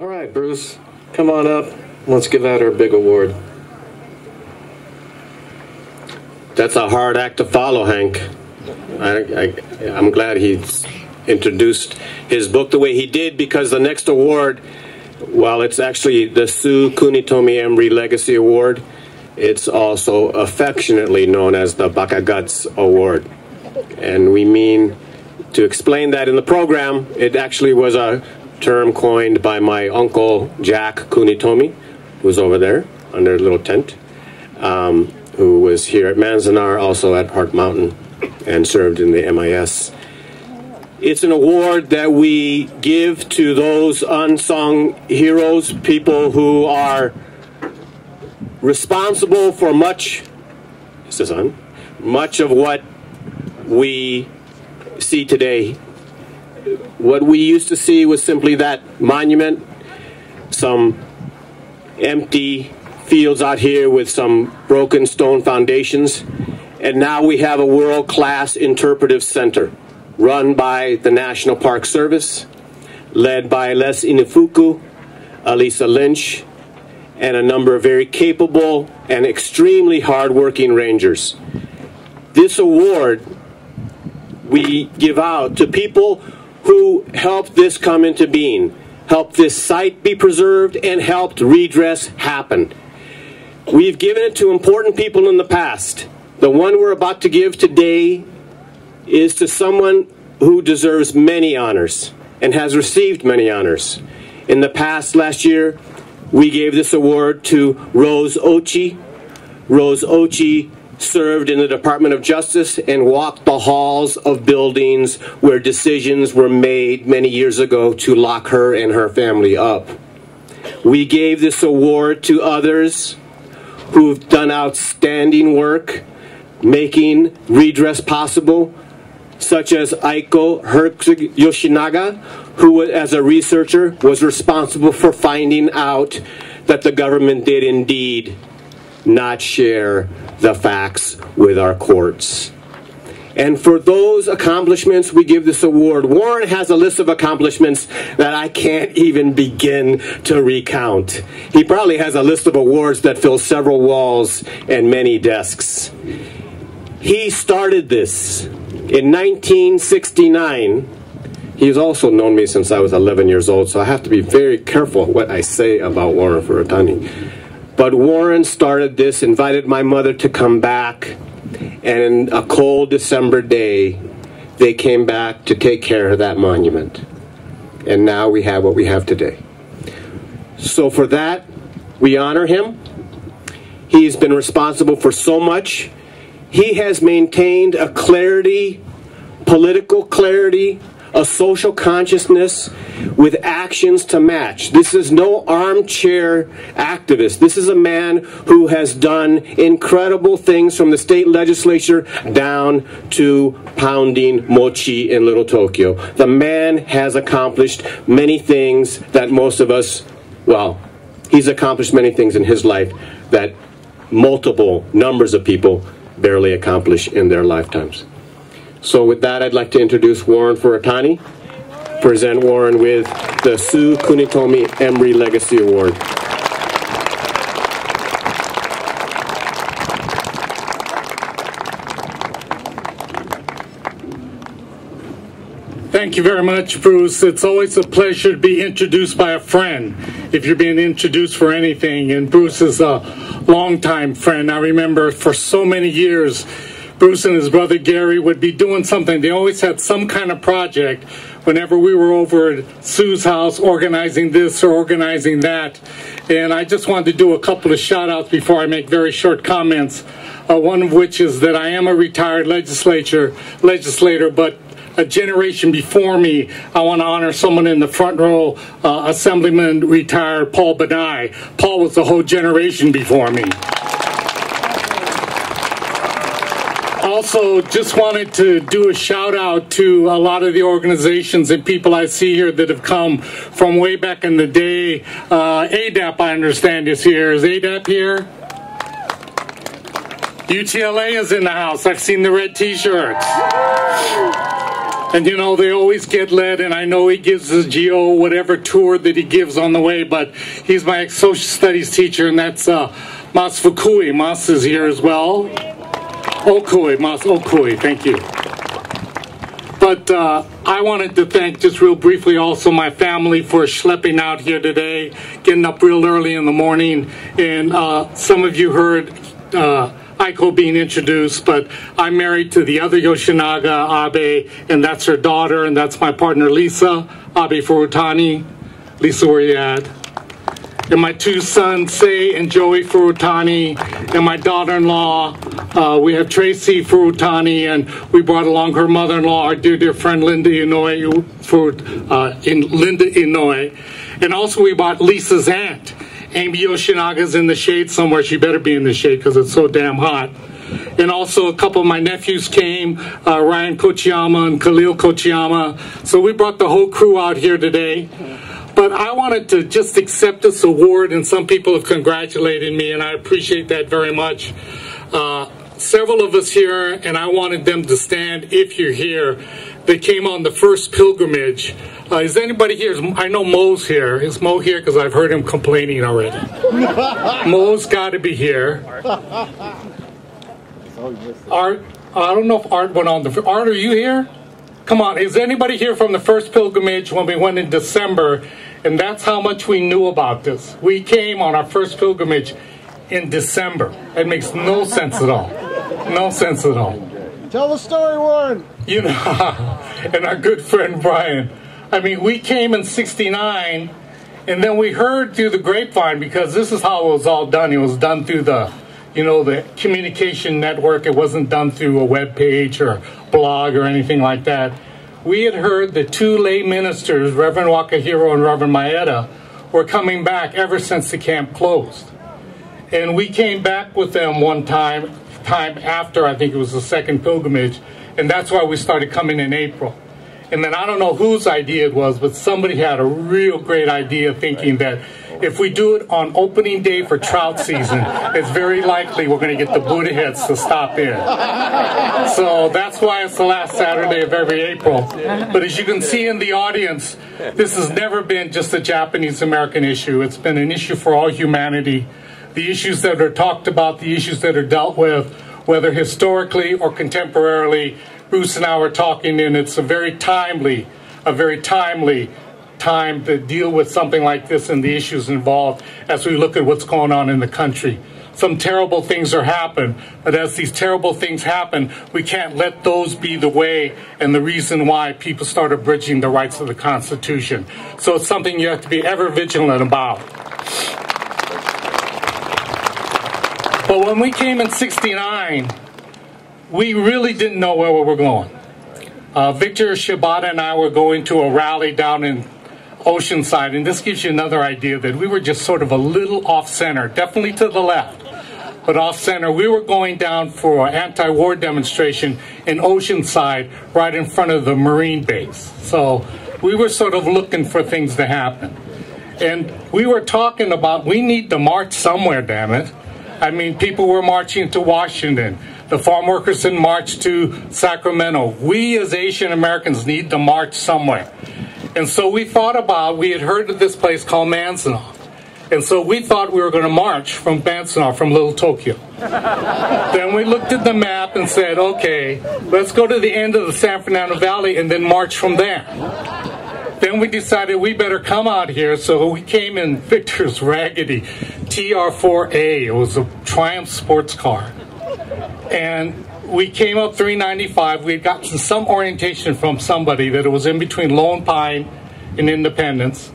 All right, Bruce, come on up. Let's give out our big award. That's a hard act to follow, Hank. I, I'm glad he's introduced his book the way he did because the next award, while it's actually the Sue Kunitomi Embrey Legacy Award, it's also affectionately known as the Bakaguts Award. And we mean to explain that in the program, it actually was a term coined by my uncle Jack Kunitomi, who's over there under a little tent, um, who was here at Manzanar, also at Heart Mountain, and served in the MIS. It's an award that we give to those unsung heroes, people who are responsible for much, is on? Much of what we see today what we used to see was simply that monument, some empty fields out here with some broken stone foundations. And now we have a world class interpretive center run by the National Park Service, led by Les Inafuku, Alisa Lynch, and a number of very capable and extremely hardworking rangers. This award we give out to people who helped this come into being, helped this site be preserved, and helped redress happen. We've given it to important people in the past. The one we're about to give today is to someone who deserves many honors and has received many honors. In the past, last year, we gave this award to Rose Ochi. Rose Ochi served in the Department of Justice and walked the halls of buildings where decisions were made many years ago to lock her and her family up. We gave this award to others who've done outstanding work making redress possible, such as Aiko Herzog Yoshinaga, who, as a researcher, was responsible for finding out that the government did indeed not share the facts with our courts. And for those accomplishments, we give this award. Warren has a list of accomplishments that I can't even begin to recount. He probably has a list of awards that fill several walls and many desks. He started this in 1969. He's also known me since I was 11 years old, so I have to be very careful what I say about Warren Furutani. But Warren started this, invited my mother to come back, and a cold December day, they came back to take care of that monument. And now we have what we have today. So for that, we honor him. He's been responsible for so much. He has maintained a clarity, political clarity, a social consciousness with actions to match. This is no armchair activist. This is a man who has done incredible things from the state legislature down to pounding mochi in Little Tokyo. The man has accomplished many things that most of us, well, he's accomplished many things in his life that multiple numbers of people barely accomplish in their lifetimes. So with that, I'd like to introduce Warren Furutani. Present Warren with the Sue Kunitomi Embrey Legacy Award. Thank you very much, Bruce. It's always a pleasure to be introduced by a friend if you're being introduced for anything. And Bruce is a longtime friend. I remember for so many years Bruce and his brother Gary would be doing something. They always had some kind of project whenever we were over at Sue's house organizing this or organizing that. And I just wanted to do a couple of shout outs before I make very short comments. Uh, one of which is that I am a retired legislature legislator, but a generation before me, I want to honor someone in the front row, uh, Assemblyman retired Paul Bannai. Paul was a whole generation before me. Also just wanted to do a shout out to a lot of the organizations and people I see here that have come from way back in the day. Uh, ADAP, I understand, is here. Is ADAP here? UTLA is in the house. I've seen the red t-shirts. And you know, they always get led, and I know he gives his GO whatever tour that he gives on the way, but he's my social studies teacher, and that's uh, Mas Fukui. Mas is here as well. Okui, Mas Okui, thank you. But uh, I wanted to thank just real briefly also my family for schlepping out here today, getting up real early in the morning. And uh, some of you heard uh, Aiko being introduced, but I'm married to the other Yoshinaga, Abe, and that's her daughter, and that's my partner Lisa, Abe Furutani. Lisa, where you at? And my two sons, Say and Joey Furutani, and my daughter-in-law. Uh, we have Tracy Furutani, and we brought along her mother-in-law, our dear, dear friend Linda Inoue, for, uh, in Linda Inoue. And also we brought Lisa's aunt. Amy Yoshinaga's in the shade somewhere. She better be in the shade because it's so damn hot. And also a couple of my nephews came, uh, Ryan Kochiyama and Khalil Kochiyama. So we brought the whole crew out here today. But I wanted to just accept this award, and some people have congratulated me, and I appreciate that very much. Uh, several of us here, and I wanted them to stand if you're here. They came on the first pilgrimage. Uh, is anybody here? I know Mo's here. Is Mo here? Because I've heard him complaining already. Mo's got to be here. Art, I don't know if Art went on the. Art, are you here? Come on, is anybody here from the first pilgrimage when we went in December and that's how much we knew about this. We came on our first pilgrimage in December. It makes no sense at all. No sense at all. Tell the story, Warren. You know, and our good friend Brian. I mean, we came in 69, and then we heard through the grapevine, because this is how it was all done. It was done through the, you know, the communication network. It wasn't done through a web page or blog or anything like that we had heard that two lay ministers, Reverend Wakahiro and Reverend Maeda, were coming back ever since the camp closed. And we came back with them one time, time after I think it was the second pilgrimage, and that's why we started coming in April. And then I don't know whose idea it was, but somebody had a real great idea thinking that if we do it on opening day for trout season, it's very likely we're going to get the Buddha heads to stop in. So that's why it's the last Saturday of every April. But as you can see in the audience, this has never been just a Japanese American issue. It's been an issue for all humanity. The issues that are talked about, the issues that are dealt with, whether historically or contemporarily, Bruce and I were talking, and it's a very timely, a very timely time to deal with something like this and the issues involved as we look at what's going on in the country. Some terrible things are happening, but as these terrible things happen, we can't let those be the way and the reason why people start abridging the rights of the Constitution. So it's something you have to be ever vigilant about. But when we came in 69, we really didn't know where we were going. Uh, Victor Shibata and I were going to a rally down in Oceanside, and this gives you another idea that we were just sort of a little off center, definitely to the left, but off center. We were going down for an anti war demonstration in Oceanside, right in front of the Marine base. So we were sort of looking for things to happen. And we were talking about we need to march somewhere, damn it. I mean, people were marching to Washington. The farm workers in march to Sacramento. We as Asian Americans need to march somewhere. And so we thought about, we had heard of this place called Manzanar. And so we thought we were going to march from Manzanar, from Little Tokyo. then we looked at the map and said, okay, let's go to the end of the San Fernando Valley and then march from there. Then we decided we better come out here, so we came in Victor's Raggedy TR4A. It was a Triumph sports car. And we came up 395. We had gotten some orientation from somebody that it was in between Lone Pine and Independence.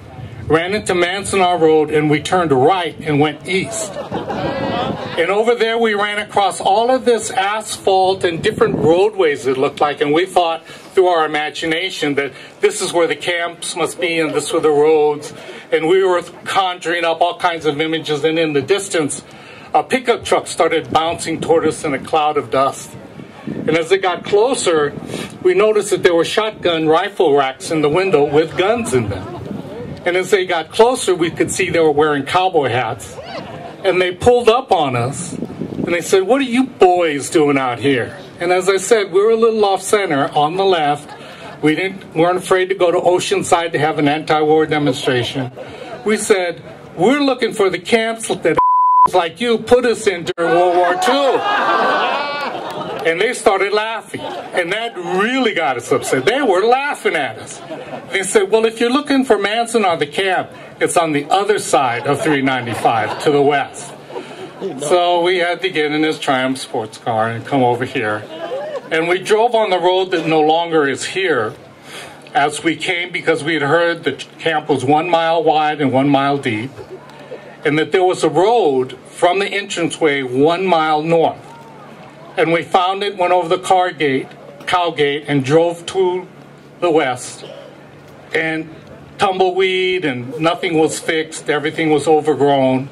Ran into Manzanar Road and we turned right and went east. And over there we ran across all of this asphalt and different roadways it looked like. And we thought through our imagination that this is where the camps must be and this were the roads. And we were conjuring up all kinds of images. And in the distance, a pickup truck started bouncing toward us in a cloud of dust. And as they got closer, we noticed that there were shotgun rifle racks in the window with guns in them. And as they got closer, we could see they were wearing cowboy hats. And they pulled up on us and they said, What are you boys doing out here? And as I said, we were a little off center on the left. We didn't weren't afraid to go to Oceanside to have an anti-war demonstration. We said we're looking for the camps that like you put us in during World War II. And they started laughing. And that really got us upset. They were laughing at us. They said, well, if you're looking for Manzanar the camp, it's on the other side of 395 to the west. So we had to get in this Triumph sports car and come over here. And we drove on the road that no longer is here as we came because we had heard the camp was one mile wide and one mile deep, and that there was a road from the entranceway one mile north. And we found it, went over the car gate, cow gate, and drove to the west. And tumbleweed and nothing was fixed, everything was overgrown.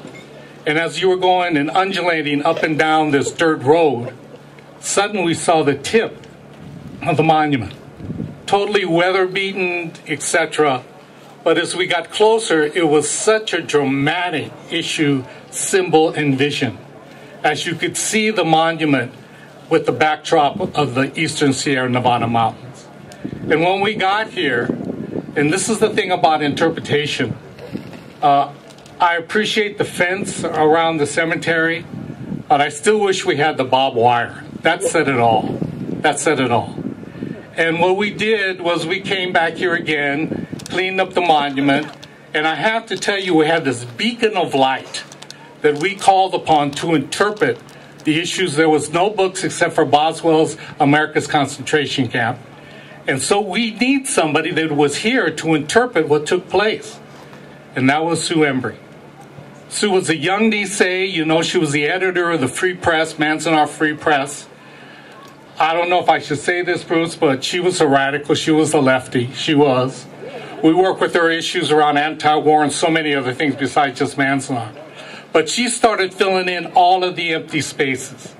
And as you were going and undulating up and down this dirt road, suddenly we saw the tip of the monument, totally weather beaten, etc. But as we got closer, it was such a dramatic issue, symbol, and vision. As you could see the monument with the backdrop of the eastern Sierra Nevada mountains. And when we got here, and this is the thing about interpretation, uh, I appreciate the fence around the cemetery, but I still wish we had the barbed wire. That said it all. That said it all. And what we did was we came back here again, cleaned up the monument, and I have to tell you, we had this beacon of light that we called upon to interpret the issues. There was no books except for Bosworth's America's Concentration Camp. And so we need somebody that was here to interpret what took place. And that was Sue Embrey. Sue was a young Nisei. You know, she was the editor of the Free Press, Manzanar Free Press. I don't know if I should say this, Bruce, but she was a radical. She was a lefty. She was. We work with her issues around anti-war and so many other things besides just Manzanar. But she started filling in all of the empty spaces,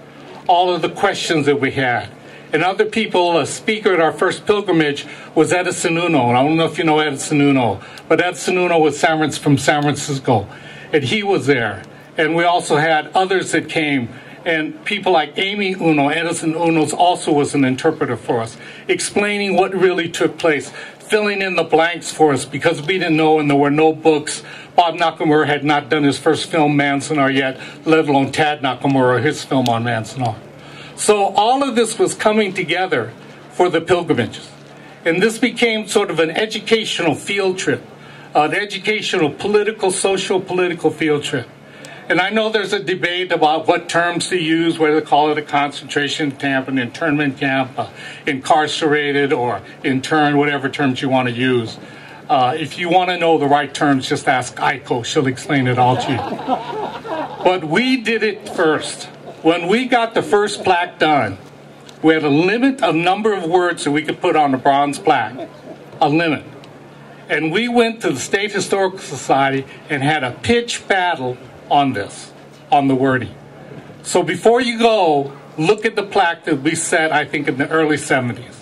all of the questions that we had. And other people, a speaker at our first pilgrimage was Edison Uno. And I don't know if you know Edison Uno, but Edison Uno was from San Francisco. And he was there. And we also had others that came and people like Amy Uno, Edison Uno's also was an interpreter for us, explaining what really took place, filling in the blanks for us because we didn't know and there were no books. Bob Nakamura had not done his first film, Manzanar, yet, let alone Tad Nakamura, his film on Manzanar. So all of this was coming together for the pilgrimages. And this became sort of an educational field trip, uh, an educational, political, social, political field trip. And I know there's a debate about what terms to use, whether to call it a concentration camp, an internment camp, uh, incarcerated, or intern, whatever terms you want to use. Uh, if you want to know the right terms, just ask Aiko. She'll explain it all to you. But we did it first. When we got the first plaque done, we had a limit of number of words that we could put on a bronze plaque. A limit. And we went to the State Historical Society and had a pitch battle on this, on the wording. So before you go, look at the plaque that we set, I think, in the early 70s.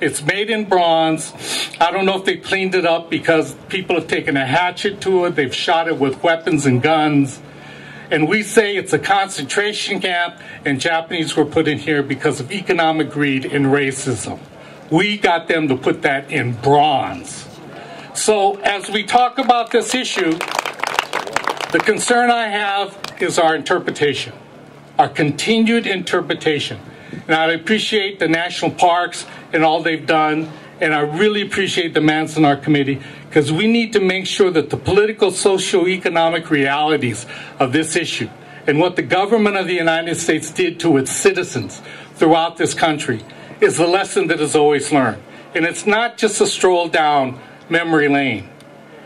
It's made in bronze. I don't know if they cleaned it up because people have taken a hatchet to it, they've shot it with weapons and guns. And we say it's a concentration camp, and Japanese were put in here because of economic greed and racism. We got them to put that in bronze. So, as we talk about this issue, the concern I have is our interpretation, our continued interpretation. And I appreciate the national parks and all they've done, and I really appreciate the Manzanar Committee because we need to make sure that the political, socio-economic realities of this issue and what the government of the United States did to its citizens throughout this country is a lesson that is always learned. And it's not just a stroll down memory lane.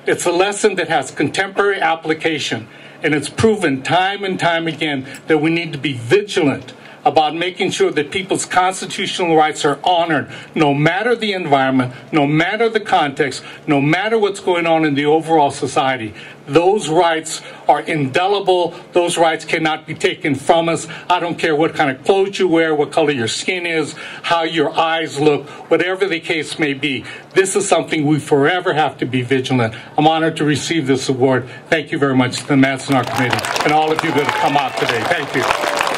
It's a lesson that has contemporary application, and it's proven time and time again that we need to be vigilant about making sure that people's constitutional rights are honored no matter the environment, no matter the context, no matter what's going on in the overall society. Those rights are indelible. Those rights cannot be taken from us. I don't care what kind of clothes you wear, what color your skin is, how your eyes look, whatever the case may be. This is something we forever have to be vigilant. I'm honored to receive this award. Thank you very much to the Manzanar Committee and all of you that have come out today. Thank you.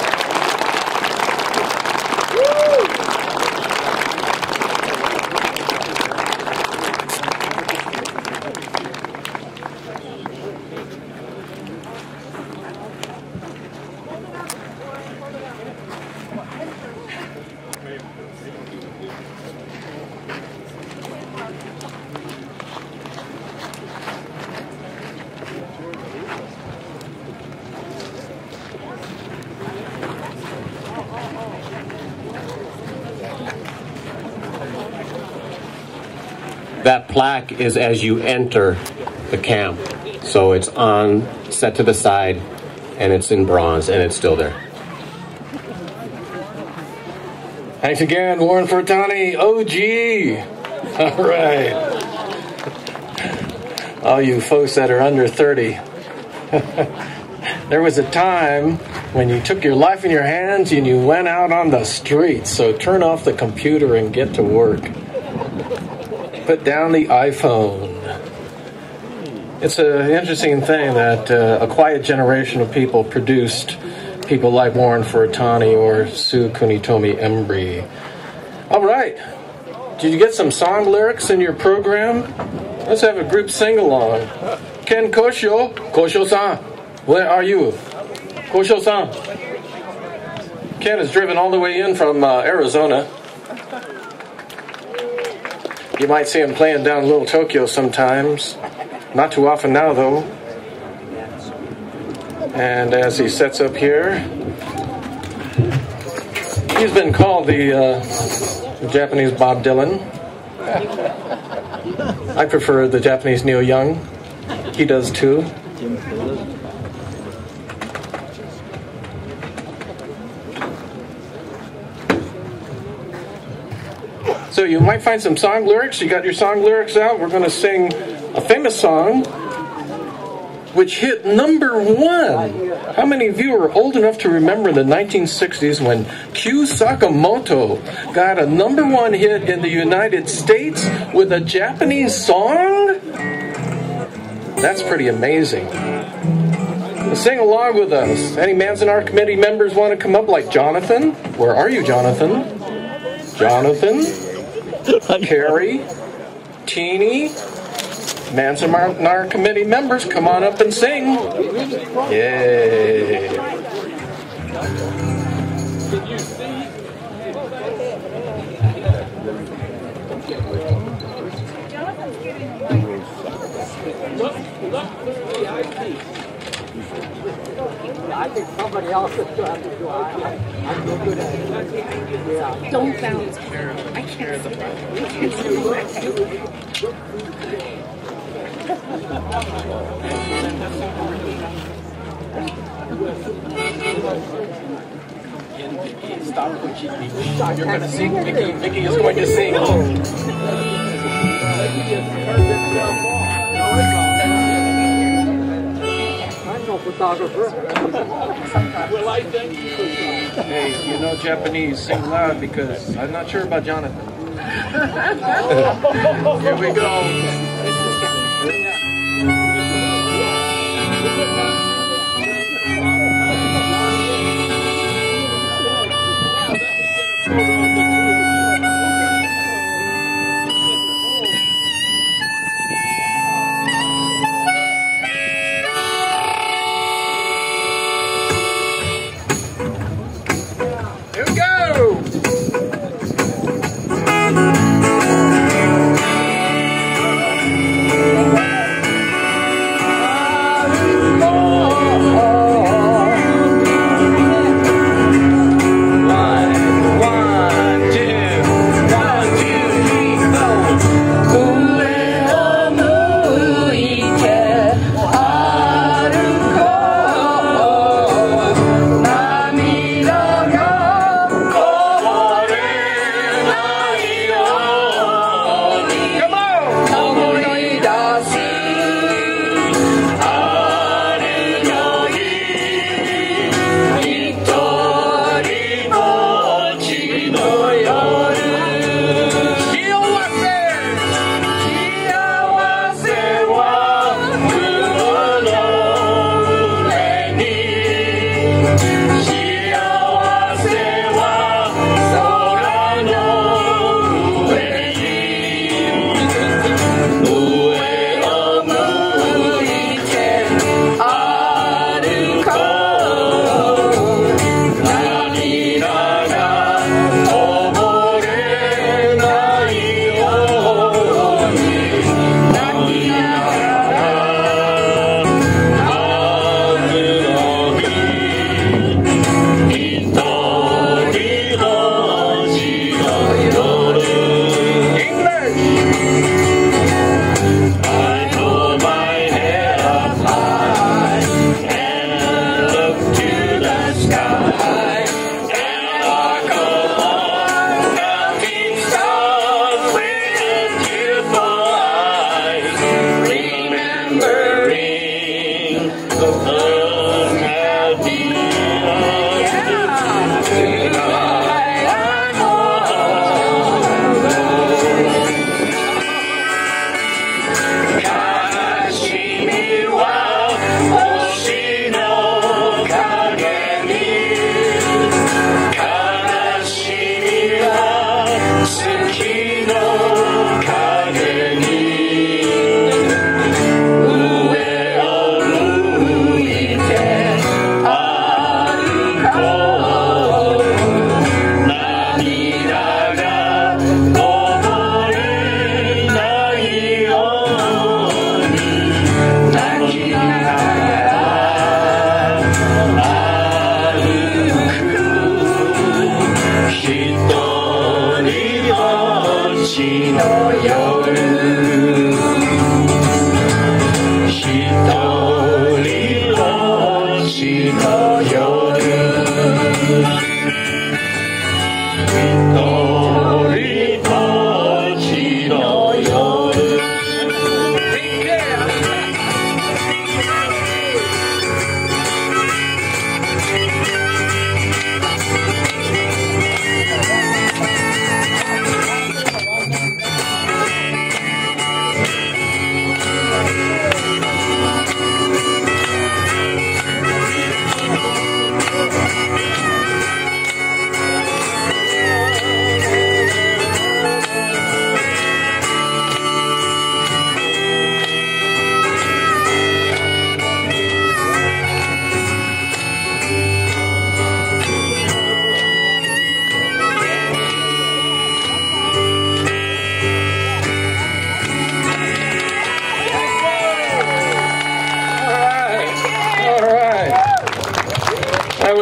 That plaque is as you enter the camp. So it's on, set to the side, and it's in bronze, and it's still there. Thanks again, Warren Furutani, OG. All right. All you folks that are under 30. there was a time when you took your life in your hands and you went out on the streets. So turn off the computer and get to work. Put down the iPhone. It's an interesting thing that uh, a quiet generation of people produced people like Warren Furutani or Sue Kunitomi Embrey. All right. Did you get some song lyrics in your program? Let's have a group sing along. Ken Koshio, Koshio-san, where are you? Koshio-san. Ken is driven all the way in from uh, Arizona. You might see him playing down Little Tokyo sometimes. Not too often now, though. And as he sets up here, he's been called the, uh, the Japanese Bob Dylan. I prefer the Japanese Neil Young. He does too. So you might find some song lyrics. You got your song lyrics out. We're going to sing a famous song which hit number one. How many of you are old enough to remember the 1960s when Kyu Sakamoto got a number one hit in the United States with a Japanese song? That's pretty amazing. Sing along with us. Any Manzanar committee members want to come up like Jonathan? Where are you, Jonathan? Jonathan? Carrie? Teeny? Manzanar committee members, come on up and sing. Yay. I think somebody else is trying to do it. I- I'm no good at it. Yeah. Don't bounce. I can't see that. I can't see that. Stop pushing me. You're going to sing. Mickey, Mickey is going to sing. I'm no photographer. Hey, you know Japanese, sing loud because I'm not sure about Jonathan. Here we go. Here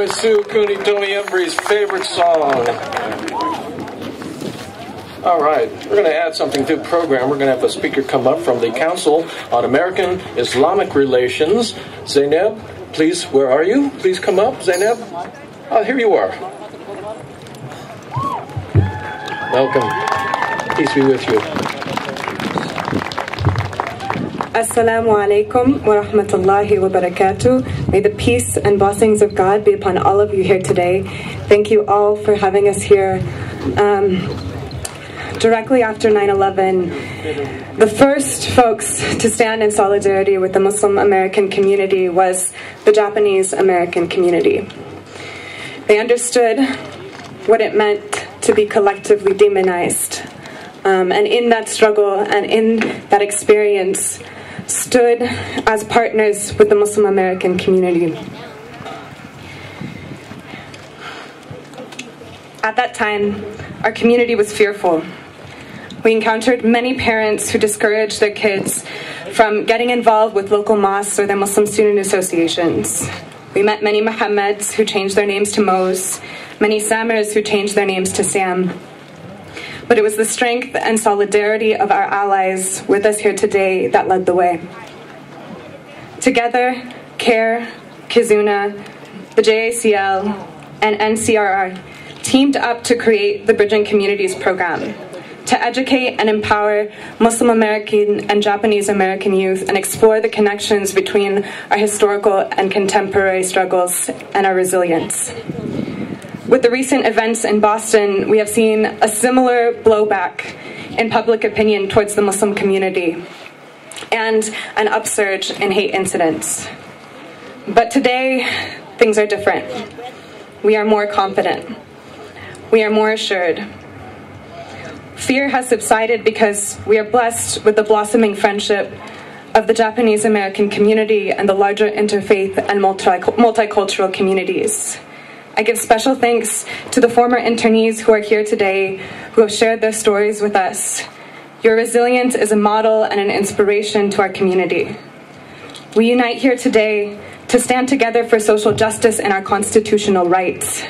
with Sue Kunitomi Embrey's favorite song. All right, we're going to add something to the program. We're going to have a speaker come up from the Council on American Islamic Relations. Zainab, please, where are you? Please come up, Zainab. Oh, here you are. Welcome. Peace be with you. Assalamu alaikum wa rahmatullahi wa barakatuh. May the peace and blessings of God be upon all of you here today. Thank you all for having us here. Um, directly after 9 11, the first folks to stand in solidarity with the Muslim American community was the Japanese American community. They understood what it meant to be collectively demonized. Um, and in that struggle and in that experience, stood as partners with the Muslim American community. At that time, our community was fearful. We encountered many parents who discouraged their kids from getting involved with local mosques or their Muslim student associations. We met many Muhammads who changed their names to Mos, many Samirs who changed their names to Sam. But it was the strength and solidarity of our allies with us here today that led the way. Together, CAIR, Kizuna, the JACL, and NCRR teamed up to create the Bridging Communities program to educate and empower Muslim American and Japanese American youth and explore the connections between our historical and contemporary struggles and our resilience. With the recent events in Boston, we have seen a similar blowback in public opinion towards the Muslim community and an upsurge in hate incidents. But today, things are different. We are more confident. We are more assured. Fear has subsided because we are blessed with the blossoming friendship of the Japanese American community and the larger interfaith and multicultural communities. I give special thanks to the former internees who are here today who have shared their stories with us. Your resilience is a model and an inspiration to our community. We unite here today to stand together for social justice and our constitutional rights,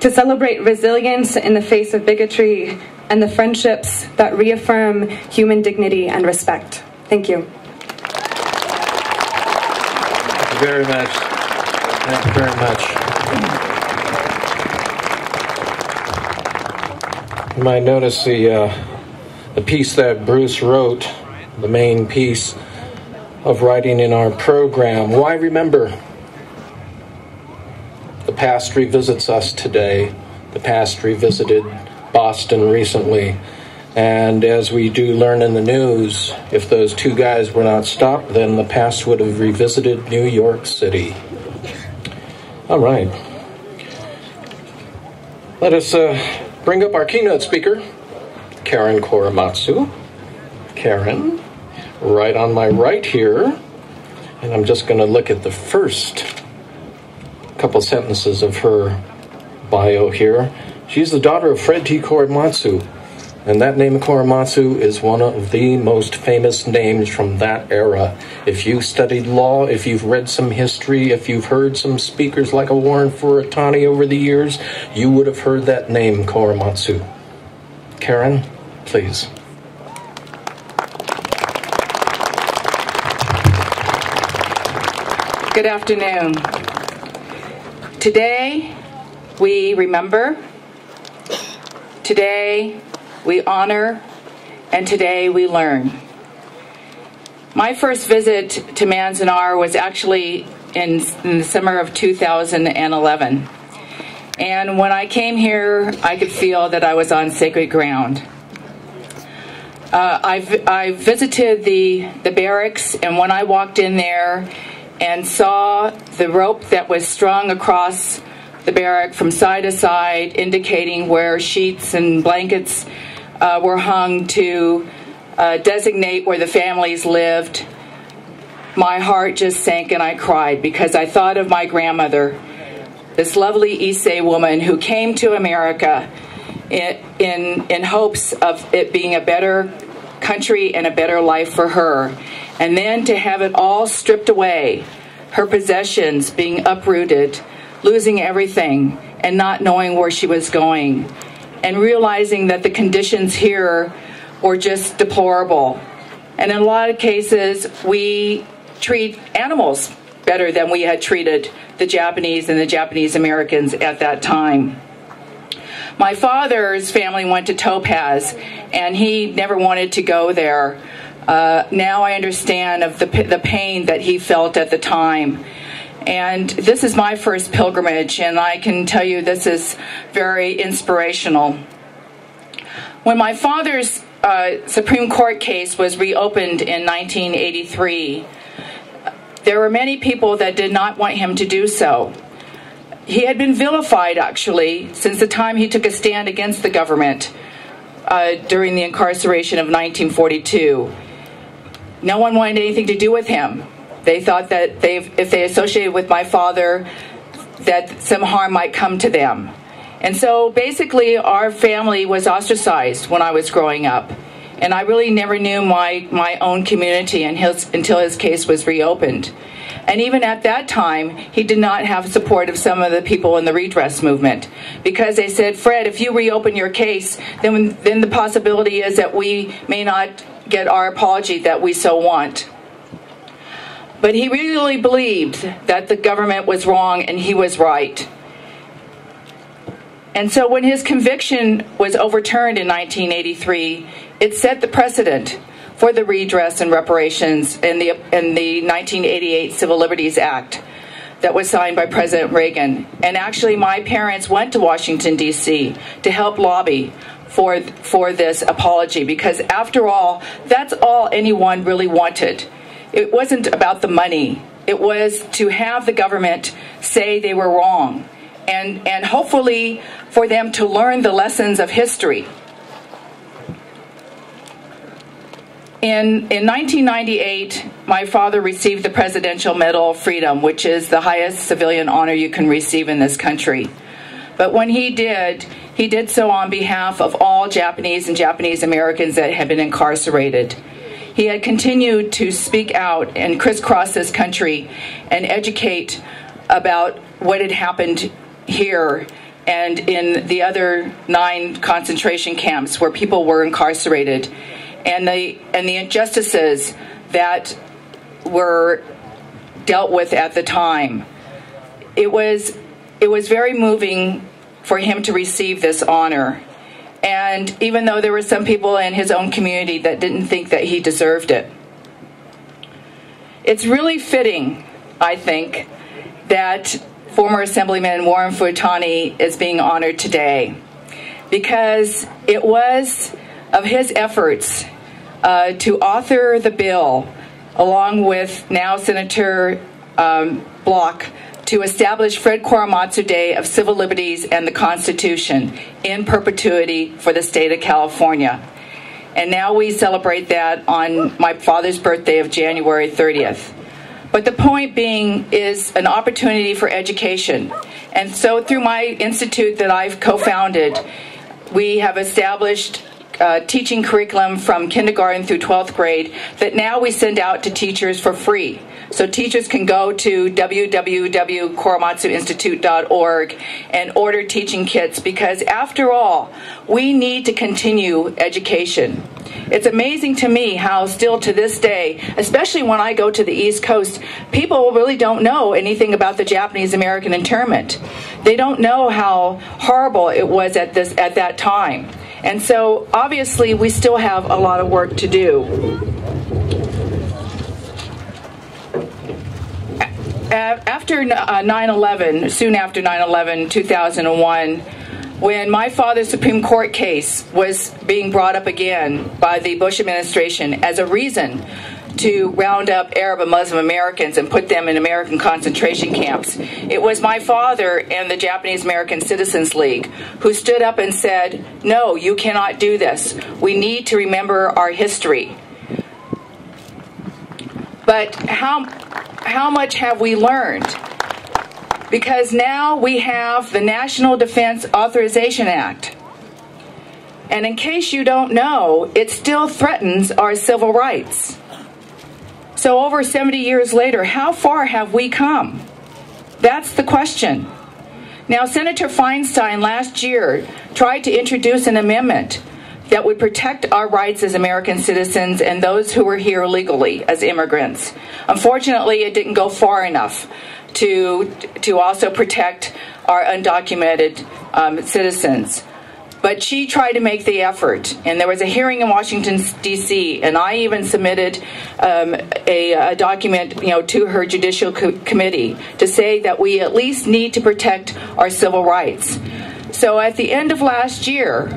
to celebrate resilience in the face of bigotry and the friendships that reaffirm human dignity and respect. Thank you. Thank you very much. Thank you very much. You might notice the uh, the piece that Bruce wrote, the main piece of writing in our program. Why remember? The past revisits us today. The past revisited Boston recently. And as we do learn in the news, if those two guys were not stopped, then the past would have revisited New York City. All right. Let us uh, bring up our keynote speaker, Karen Korematsu. Karen, right on my right here. And I'm just going to look at the first couple sentences of her bio here. She's the daughter of Fred T. Korematsu. And that name Korematsu is one of the most famous names from that era. If you studied law, if you've read some history, if you've heard some speakers like a Warren Furutani over the years, you would have heard that name Korematsu. Karen, please. Good afternoon. Today, we remember. Today, we honor. And today, we learn. My first visit to Manzanar was actually in, in the summer of 2011. And when I came here, I could feel that I was on sacred ground. Uh, I, I visited the, the barracks, and when I walked in there and saw the rope that was strung across the barrack from side to side, indicating where sheets and blankets uh, were hung to uh, designate where the families lived, my heart just sank and I cried because I thought of my grandmother, this lovely Issei woman who came to America in, in, in hopes of it being a better country and a better life for her. And then to have it all stripped away, her possessions being uprooted, losing everything and not knowing where she was going, and realizing that the conditions here were just deplorable. And in a lot of cases, we treat animals better than we had treated the Japanese and the Japanese Americans at that time. My father's family went to Topaz, and he never wanted to go there. Uh, now I understand of the, the pain that he felt at the time. And this is my first pilgrimage, and I can tell you this is very inspirational. When my father's uh, Supreme Court case was reopened in 1983, there were many people that did not want him to do so. He had been vilified, actually, since the time he took a stand against the government uh, during the incarceration of 1942. No one wanted anything to do with him. They thought that if they associated with my father, that some harm might come to them. And so basically, our family was ostracized when I was growing up. And I really never knew my, my own community his, until his case was reopened. And even at that time, he did not have support of some of the people in the redress movement because they said, Fred, if you reopen your case, then, then the possibility is that we may not get our apology that we so want. But he really believed that the government was wrong and he was right. And so when his conviction was overturned in 1983, it set the precedent for the redress and reparations in the, in the 1988 Civil Liberties Act that was signed by President Reagan. And actually, my parents went to Washington, D.C. to help lobby for, for this apology because, after all, that's all anyone really wanted. It wasn't about the money, it was to have the government say they were wrong and, and hopefully for them to learn the lessons of history In, in 1998, my father received the Presidential Medal of Freedom, which is the highest civilian honor you can receive in this country. But when he did, he did so on behalf of all Japanese and Japanese Americans that had been incarcerated. He had continued to speak out and crisscross this country and educate about what had happened here and in the other nine concentration camps where people were incarcerated and the and the injustices that were dealt with at the time. It was it was very moving for him to receive this honor. And even though there were some people in his own community that didn't think that he deserved it. It's really fitting, I think, that former Assemblyman Warren Furutani is being honored today because it was of his efforts uh, to author the bill, along with now Senator um, Block, to establish Fred Korematsu Day of Civil Liberties and the Constitution in perpetuity for the state of California. And now we celebrate that on my father's birthday of January 30th. But the point being is an opportunity for education. And so through my institute that I've co founded, we have established uh, teaching curriculum from kindergarten through 12th grade that now we send out to teachers for free. So teachers can go to www.korematsuinstitute.org and order teaching kits because after all, we need to continue education. It's amazing to me how still to this day, especially when I go to the East Coast, people really don't know anything about the Japanese American internment. They don't know how horrible it was at this at that time. And so obviously we still have a lot of work to do. After uh, 9 11, soon after 9 11, 2001, when my father's Supreme Court case was being brought up again by the Bush administration as a reason to round up Arab and Muslim Americans and put them in American concentration camps. It was my father and the Japanese American Citizens League who stood up and said, No, you cannot do this. We need to remember our history. But how, how much have we learned? Because now we have the National Defense Authorization Act. And in case you don't know, it still threatens our civil rights. So, over 70 years later, how far have we come? That's the question. Now, Senator Feinstein last year tried to introduce an amendment that would protect our rights as American citizens and those who were here legally as immigrants. Unfortunately, it didn't go far enough to, to also protect our undocumented um, citizens. But she tried to make the effort, and there was a hearing in Washington D.C., and I even submitted um, a, a, document, you know, to her judicial co- committee to say that we at least need to protect our civil rights. So at the end of last year,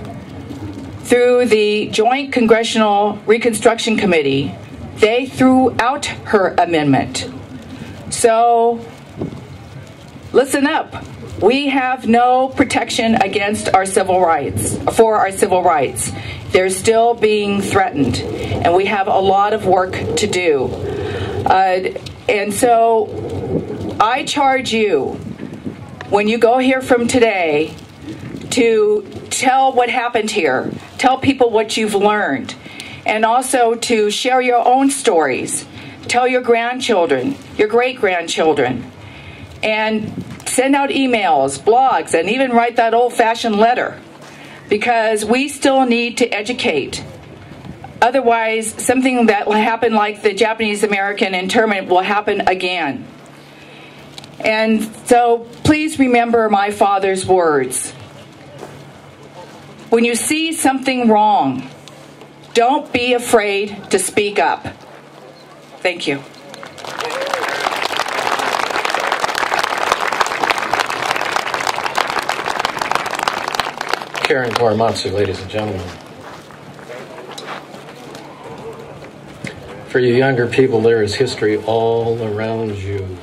through the Joint Congressional Reconstruction Committee, they threw out her amendment. So listen up we have no protection against our civil rights, for our civil rights. They're still being threatened, and we have a lot of work to do. Uh, and so I charge you, when you go here from today, to tell what happened here, tell people what you've learned, and also to share your own stories. Tell your grandchildren, your great grandchildren, and send out emails, blogs, and even write that old fashioned letter because we still need to educate. Otherwise, something that will happen like the Japanese American internment will happen again. And so please remember my father's words. When you see something wrong, don't be afraid to speak up. Thank you. Karen Korematsu, ladies and gentlemen. For you younger people, there is history all around you.